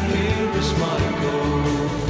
here is my goal.